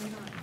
I'm not?